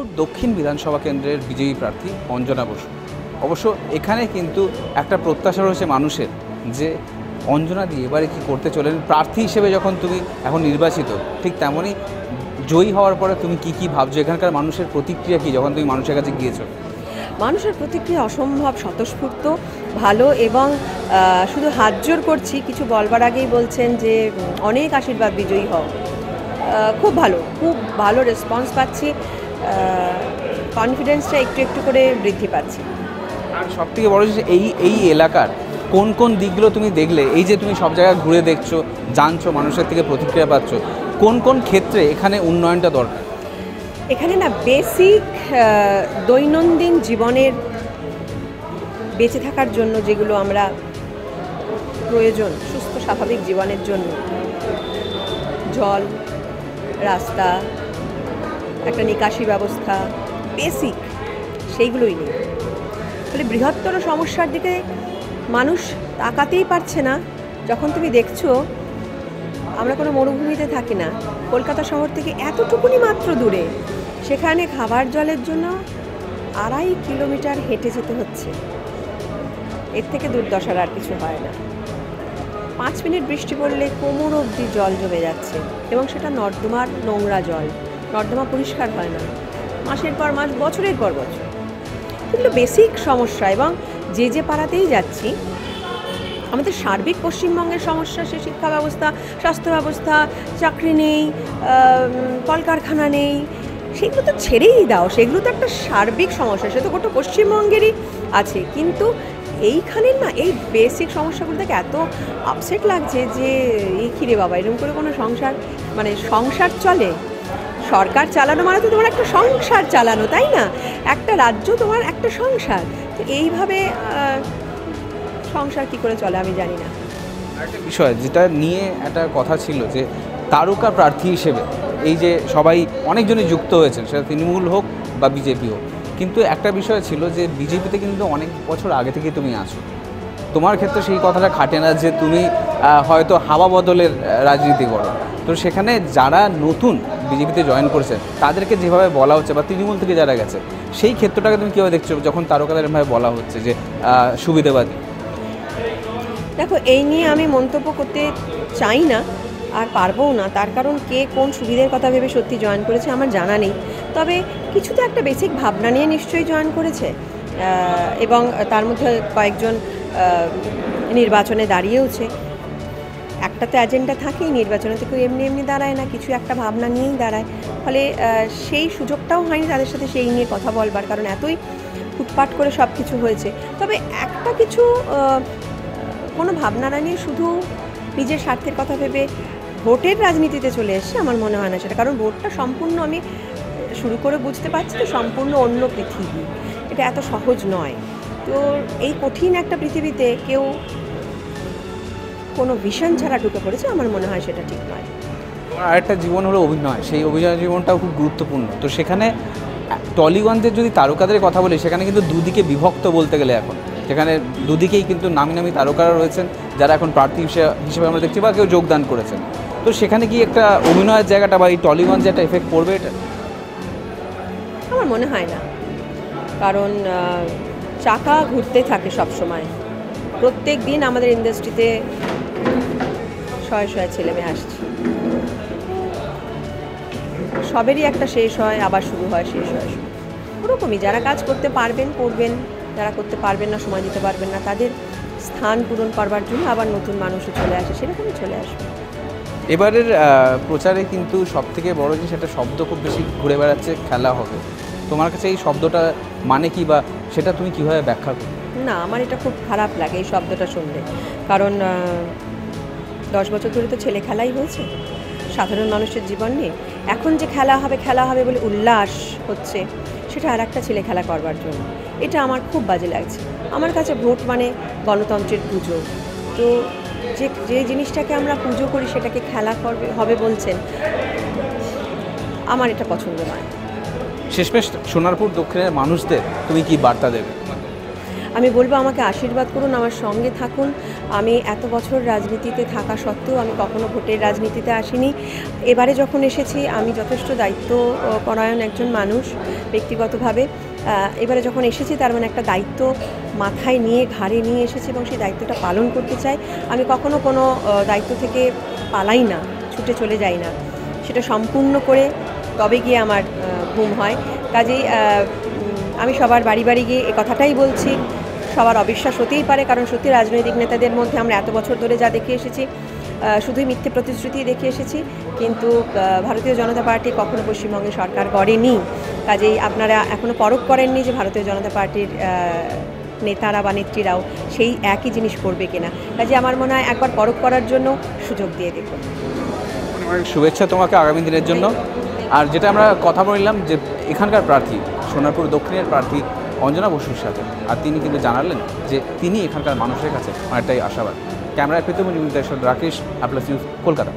সোনারপুর দক্ষিণ বিধানসভা কেন্দ্রের বিজয়ী প্রার্থী অঞ্জনা বসু। অবশ্য এখানে কিন্তু একটা প্রত্যাশা রয়েছে মানুষের যে অঞ্জনা দিয়ে এবারে কি করতে চলেন। প্রার্থী হিসেবে যখন তুমি এখন নির্বাচিত, ঠিক তেমনই জয়ী হওয়ার পরে তুমি কি কি ভাবছ? এখানকার মানুষের প্রতিক্রিয়া কি যখন তুমি মানুষের কাছে গিয়েছো? মানুষের প্রতিক্রিয়া অসম্ভব, স্বতঃস্ফূর্ত, ভালো এবং শুধু হাত জোর করছি, কিছু বলবার আগেই বলছেন যে অনেক আশীর্বাদ বিজয়ী হও। খুব ভালো খুব ভালো রেসপন্স পাচ্ছি। কনফিডেন্সটা একটু একটু করে বৃদ্ধি পাচ্ছি। আর সব থেকে বড় জিনিস এই এই এলাকার কোন কোন দিকগুলো তুমি দেখলে? এই যে তুমি সব জায়গায় ঘুরে দেখছ জানছো মানুষের থেকে প্রতিক্রিয়া পাচ্ছ কোন কোন ক্ষেত্রে এখানে উন্নয়নটা দরকার? এখানে না বেসিক দৈনন্দিন জীবনের বেঁচে থাকার জন্য যেগুলো আমরা প্রয়োজন সুস্থ স্বাভাবিক জীবনের জন্য জল রাস্তা একটা নিকাশি ব্যবস্থা বেসিক সেইগুলোই নেই। ফলে বৃহত্তর সমস্যার দিকে মানুষ তাকাতেই পারছে না। যখন তুমি দেখছ, আমরা কোনো মরুভূমিতে থাকি না, কলকাতা শহর থেকে এতটুকুনি মাত্র দূরে, সেখানে খাবার জলের জন্য আড়াই কিলোমিটার হেঁটে যেতে হচ্ছে। এর থেকে দুর্দশার আর কিছু হয় না। পাঁচ মিনিট বৃষ্টি পড়লে কোমর অবধি জল জমে যাচ্ছে, এবং সেটা নর্দমার নোংরা জল। নর্দমা পরিষ্কার হয় না। মাসের পর মাস, বছরের পর বছর। এগুলো বেসিক সমস্যা এবং যে যে পাড়াতেই যাচ্ছি, আমাদের সার্বিক পশ্চিমবঙ্গের সমস্যা, সে শিক্ষা ব্যবস্থা, স্বাস্থ্য ব্যবস্থা, চাকরি নেই কলকারখানা নেই, সেগুলো তো ছেড়েই দাও। সেগুলো তো একটা সার্বিক সমস্যা, সে তো গোটা পশ্চিমবঙ্গেরই আছে। কিন্তু এইখানের না, এই বেসিক সমস্যাগুলো থেকে এত আপসেট লাগছে যে এই কিরে বাবা এরকম করে কোনো সংসার মানে সংসার চলে? সরকার চালানো মানে তো তোমার একটা সংসার চালানো, তাই না? একটা রাজ্য তোমার একটা সংসার। তো এইভাবে সংসার কি করে চলে আমি জানি না। একটা বিষয়, যেটা নিয়ে একটা কথা ছিল যে তারকা প্রার্থী হিসেবে এই যে সবাই অনেকজনই যুক্ত হয়েছেন, সেটা তৃণমূল হোক বা বিজেপি হোক। কিন্তু একটা বিষয় ছিল যে বিজেপিতে কিন্তু অনেক বছর আগে থেকে তুমি আছো। তোমার ক্ষেত্রে সেই কথাটা খাটে না যে তুমি হয়তো হাওয়া বদলের রাজনীতি করো। তো সেখানে যারা নতুন বিজেপিতে জয়েন করেছে, তাদেরকে যেভাবে বলা হচ্ছে বা তৃণমূল থেকে যারা গেছে, সেই ক্ষেত্রটাকে তুমি কীভাবে দেখছ? যখন তারকাদের এরমভাবে বলা হচ্ছে যে সুবিধাবাদী। দেখো, এই নিয়ে আমি মন্তব্য করতে চাই না আর পারবও না। তার কারণ কে কোন সুবিধের কথা ভেবে সত্যি জয়েন করেছে আমার জানা নেই। তবে কিছু তো একটা বেসিক ভাবনা নিয়ে নিশ্চয়ই জয়েন করেছে। এবং তার মধ্যে কয়েকজন নির্বাচনে দাঁড়িয়েওছে। একটা তো এজেন্ডা থাকেই, নির্বাচনে তো কেউ এমনি এমনি দাঁড়ায় না, কিছু একটা ভাবনা নিয়েই দাঁড়ায়। ফলে সেই সুযোগটাও হয়নি তাদের সাথে সেই নিয়ে কথা বলবার, কারণ এতই ফুটপাট করে সব কিছু হয়েছে। তবে একটা কিছু কোনো ভাবনা না নিয়ে শুধু নিজের স্বার্থের কথা ভেবে ভোটের রাজনীতিতে চলে এসছে, আমার মনে হয় না সেটা। কারণ ভোটটা সম্পূর্ণ আমি শুরু করে বুঝতে পারছি তো সম্পূর্ণ অন্য পৃথিবী। এটা এত সহজ নয়। তো এই কঠিন একটা পৃথিবীতে কেউ কোনো ভিশন ছাড়া ঢুকে পড়েছে আমার মনে হয় সেটা ঠিক নয়। আরেকটা জীবন হলো অভিনয় সেই অভিনয় জীবনটাও খুব গুরুত্বপূর্ণ। তো সেখানে টলিগঞ্জের যদি তারকাদের কথা বলি সেখানে কিন্তু দুদিকে বিভক্ত বলতে গেলে এখন। সেখানে দুদিকেই কিন্তু নামি নামি তারকারা রয়েছেন যারা এখন প্রার্থী হিসেবে হিসেবে আমরা দেখছি বা কেউ যোগদান করেছেন। তো সেখানে কি একটা অভিনয়ের জায়গাটা বা এই টলিগঞ্জে একটা এফেক্ট পড়বে এটা? আমার মনে হয় না। কারণ চাকা ঘুরতে থাকে সব সময় প্রত্যেক দিন আমাদের ইন্ডাস্ট্রিতে শয়ে শয়ে ছেলে মেয়ে আসছে। সবেরই একটা শেষ হয়, আবার শুরু হয় শেষ হয় ওরকমই যারা কাজ করতে পারবেন, করবেন। যারা করতে পারবেন না, সময় দিতে পারবেন না, তাদের স্থান পূরণ করবার জন্য আবার নতুন মানুষও চলে আসে, সেরকমই চলে আসবে। এবারের প্রচারে কিন্তু সব থেকে বড় যে সেটা শব্দ খুব বেশি ঘুরে বেড়াচ্ছে, খেলা হবে। তোমার কাছে এই শব্দটা মানে কি বা সেটা তুমি কীভাবে ব্যাখ্যা করো না, আমার এটা খুব খারাপ লাগে এই শব্দটা শুনলে। কারণ দশ বছর ধরে তো ছেলে খেলাই হয়েছে। সাধারণ মানুষের জীবন নিয়ে। এখন যে খেলা হবে খেলা হবে বলে উল্লাস হচ্ছে, সেটা আর একটা ছেলে খেলা করবার জন্য। এটা আমার খুব বাজে লাগছে। আমার কাছে ভোট মানে গণতন্ত্রের পুজো। তো যে যে জিনিসটাকে আমরা পুজো করি, সেটাকে খেলা করবে, হবে বলছেন, আমার এটা পছন্দ নয়। শেষমেশ সোনারপুর দক্ষিণের মানুষদের তুমি কি বার্তা দেবে? আমি বলব আমাকে আশীর্বাদ করুন, আমার সঙ্গে থাকুন। আমি এত বছর রাজনীতিতে থাকা সত্ত্বেও আমি কখনো ভোটের রাজনীতিতে আসিনি। এবারে যখন এসেছি, আমি যথেষ্ট দায়িত্ব পরায়ণ একজন মানুষ ব্যক্তিগতভাবে। এবারে যখন এসেছি, তার মানে একটা দায়িত্ব মাথায় নিয়ে, ঘাড়ে নিয়ে এসেছি এবং সেই দায়িত্বটা পালন করতে চাই। আমি কখনো কোনো দায়িত্ব থেকে পালাই না, ছুটে চলে যাই না। সেটা সম্পূর্ণ করে তবে গিয়ে আমার ঘুম হয়। কাজেই আমি সবার বাড়ি বাড়ি গিয়ে এ কথাটাই বলছি। সবার অবিশ্বাস হতেই পারে কারণ সত্যি রাজনৈতিক নেতাদের মধ্যে আমরা এত বছর ধরে যা দেখে এসেছি শুধুই মিথ্যে প্রতিশ্রুতি দেখে এসেছি কিন্তু ভারতীয় জনতা পার্টি কখনো পশ্চিমবঙ্গে সরকার গড়েনি কাজেই আপনারা এখনও পরখ করেননি যে ভারতীয় জনতা পার্টির নেতারা বা নেত্রীরাও সেই একই জিনিস করবে কিনা। কাজে আমার মনে হয় একবার পরখ করার জন্য সুযোগ দিয়ে দেখুন। শুভেচ্ছা তোমাকে আগামী দিনের জন্য। আর যেটা আমরা কথা বললাম যে এখানকার প্রার্থী সোনারপুর দক্ষিণের প্রার্থী অঞ্জনা বসুর সাথে। আর তিনি কিন্তু জানালেন যে তিনি এখানকার মানুষের কাছে অনেকটাই আশাবাদ। ক্যামেরায় প্রীতম রাকেশ আপলাস নিউজ কলকাতা।